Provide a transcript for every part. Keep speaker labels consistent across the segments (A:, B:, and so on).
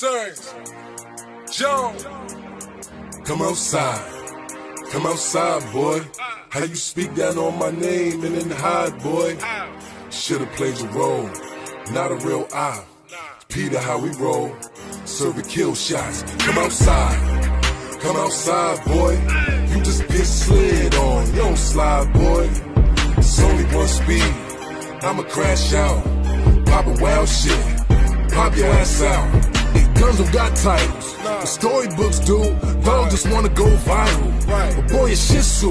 A: Sings. Joe.
B: Come outside. Come outside, boy. How you speak down on my name and then hide, boy? Should've played your role. Not a real eye. Peter, how we roll. Serving kill shots. Come outside. Come outside, boy. You just get slid on. You don't slide, boy. It's only one speed. I'ma crash out. Pop a wild shit. Pop your ass out. Don't got titles. The storybooks do. Dogs just wanna go viral. But boy, it's shit so.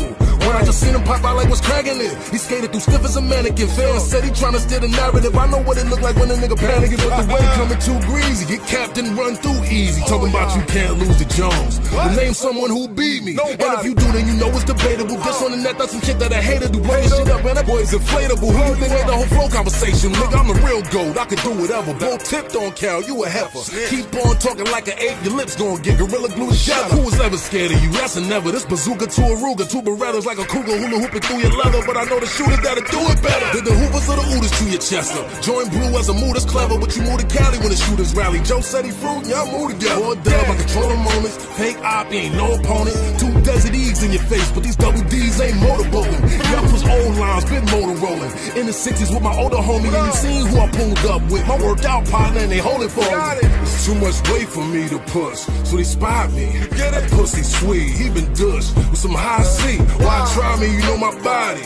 B: When I just seen him pop out like what's cracking it. He skated through stiff as a mannequin. Fans said he tryna steal the narrative. I know what it look like when a nigga panicking, but the way coming too greasy. Get capped and run through easy. Talking about you can't lose to Jones. But name someone who beat me. And if you do, then you know it's debatable. This on the net, that's some shit that I hated. Do break shit up, man. That boy is inflatable. Who you think made the whole flow conversation? Nigga, I'm a real goat. I could do whatever. Bull tipped on Cal, you a heifer. Keep on talking like an ape, your lips gonna get gorilla glue together. Who was ever scared of you? That's a never. This bazooka to a Ruger, two Berettas like a cougar hula hooping through your leather. But I know the shooters that'll do it better. Did the hoovers or the ooders to your chest up? Join Blue as a mood is clever, but you move to Cali when the shooters rally. Joe said he fruit, y'all move together. Boy, dub, I control the moments. Fake op, ain't no opponent. Two desert E's in your face, but these double D's ain't motorboating. Y'all was old lines, been motor rolling. In the 60s with my older homie, and you seen who I pulled up with. My workout partner, and they hold it for me. It's too much weight for me to push, so they spot me. That pussy he been dushed with some high C. Why try me? You know my body.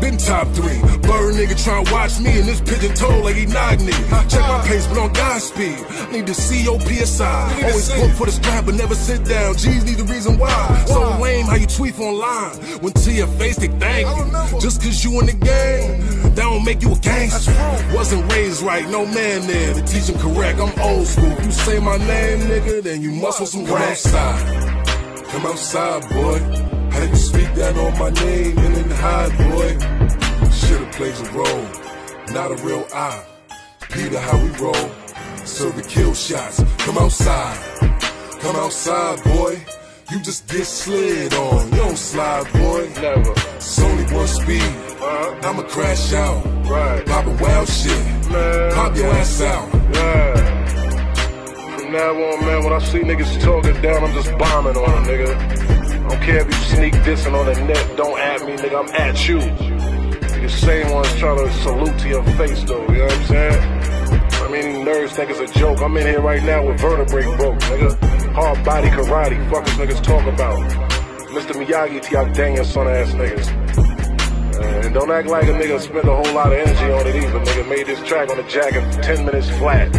B: Been top three. Bird nigga try to watch me in this pigeon toe like he knocked me. Check my pace, but on Godspeed. I need the COPSI. Always book for the strap, but never sit down. G's need the reason why. So lame how you tweet online. When to your face, they thank you. Just cause you in the game, that don't make you a gangster. Wasn't raised right, no man there to teach him correct. I'm old school. You say my name, nigga, then you must want some Come outside. Come outside, boy. How you speak that on my name and then hide, boy? Should've played your role. Not a real eye. Peter, how we roll. Serving kill shots. Come outside. Come outside, boy. You just get slid on. You don't slide, boy.
A: Never.
B: It's only one speed.
A: Uh-huh.
B: I'ma crash out.
A: Right.
B: Pop a wild shit.
A: Man.
B: Pop your ass out.
A: Yeah. From now on, man, when I see niggas talking down, I'm just bombing on them, nigga. I don't care if you sneak dissing on the net, don't at me, nigga, I'm at you. The same ones trying to salute to your face, though, you know what I'm saying? I mean, nerds think it's a joke. I'm in here right now with vertebrae broke, nigga. Hard body karate, fuck niggas talk about. Mr. Miyagi to y'all son ass niggas. And don't act like a nigga spent a whole lot of energy on it either. Nigga made this track on the jacket 10 minutes flat.